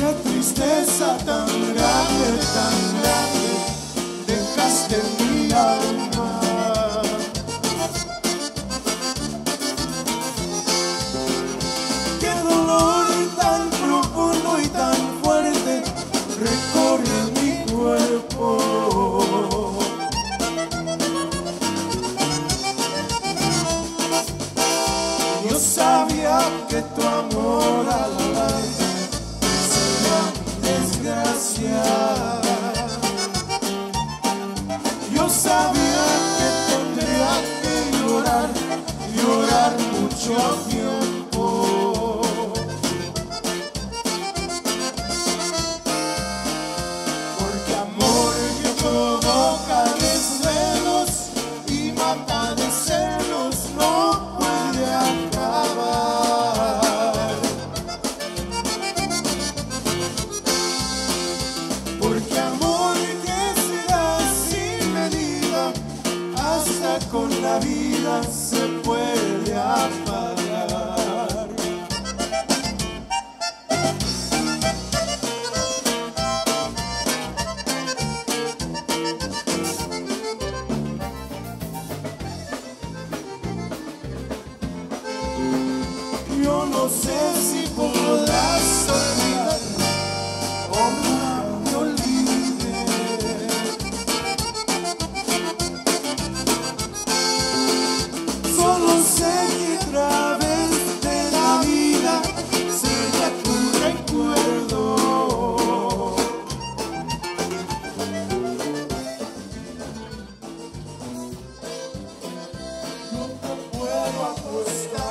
Qué tristeza tan grande, tan grande, dejaste mi alma. Qué dolor tan profundo y tan fuerte recorre mi cuerpo. Yo sabía que tu amor a la Porque amor que provoca desvelos y mata de celos no puede acabar. Porque amor que se da sin medida hasta con la vida. sé si podrás olvidarme o no me. Solo sé que través de la vida sería tu recuerdo. No te puedo apostar.